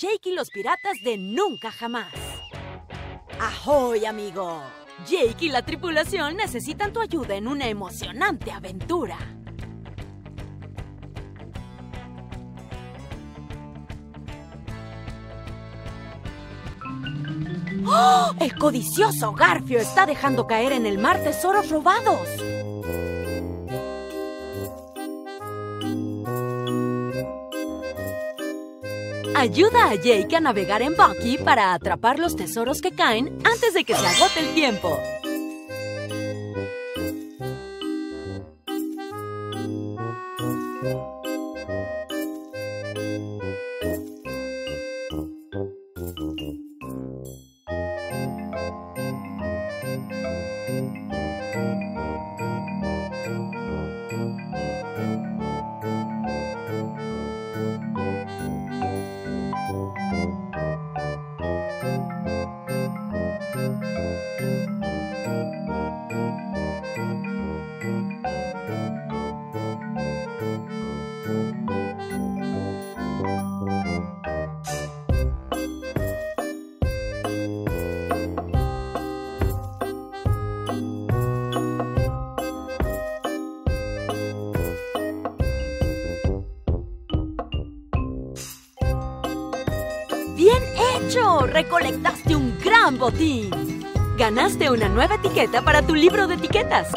Jake y los piratas de Nunca Jamás. ¡Ahoy, amigo! Jake y la tripulación necesitan tu ayuda en una emocionante aventura. ¡Oh! El codicioso Garfio está dejando caer en el mar tesoros robados. Ayuda a Jake a navegar en Bucky para atrapar los tesoros que caen antes de que se agote el tiempo. ¡Bien hecho! Recolectaste un gran botín. Ganaste una nueva etiqueta para tu libro de etiquetas.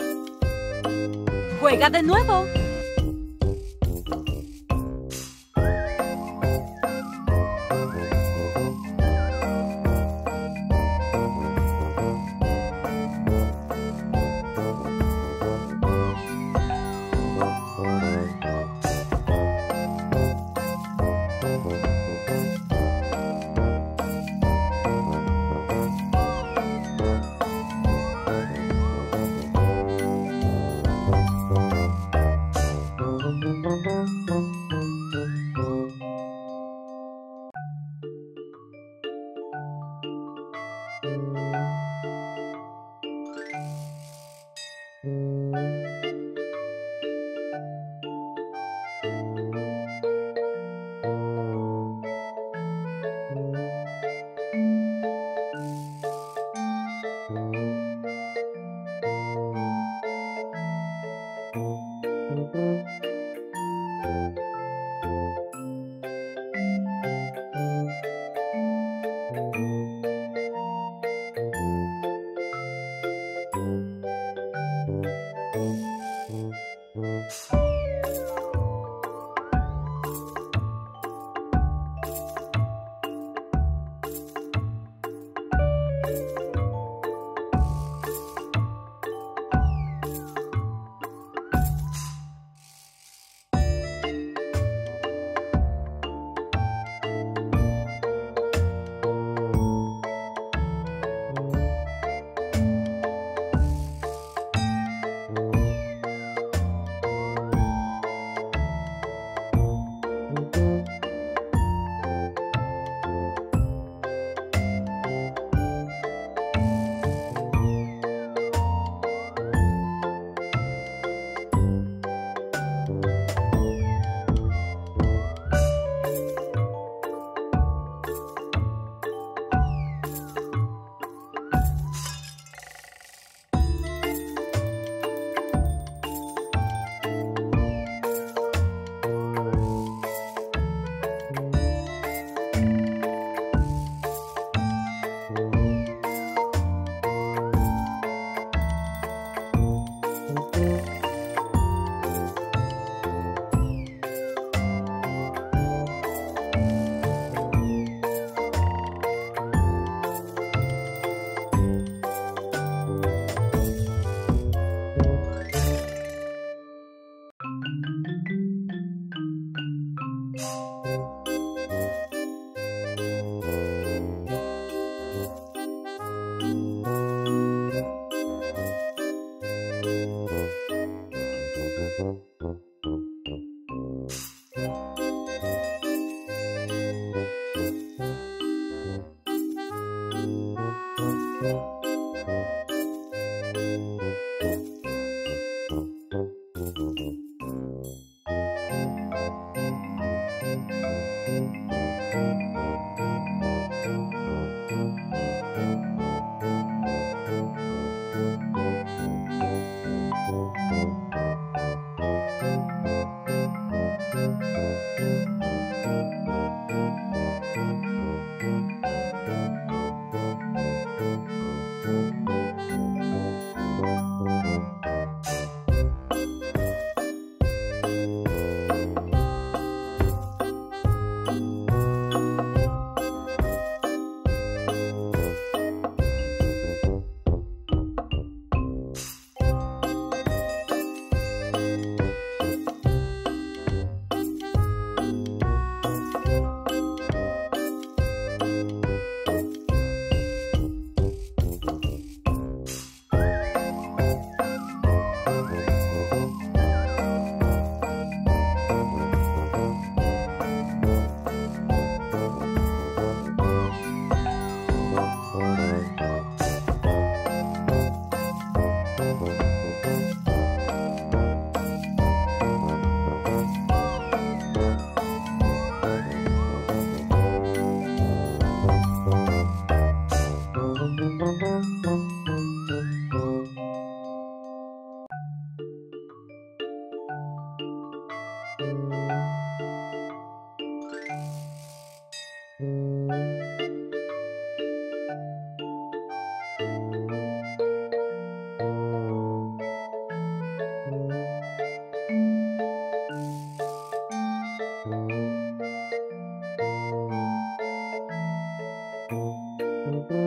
Juega de nuevo.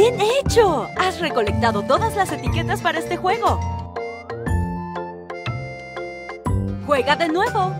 ¡Bien hecho! Has recolectado todas las etiquetas para este juego. ¡Juega de nuevo!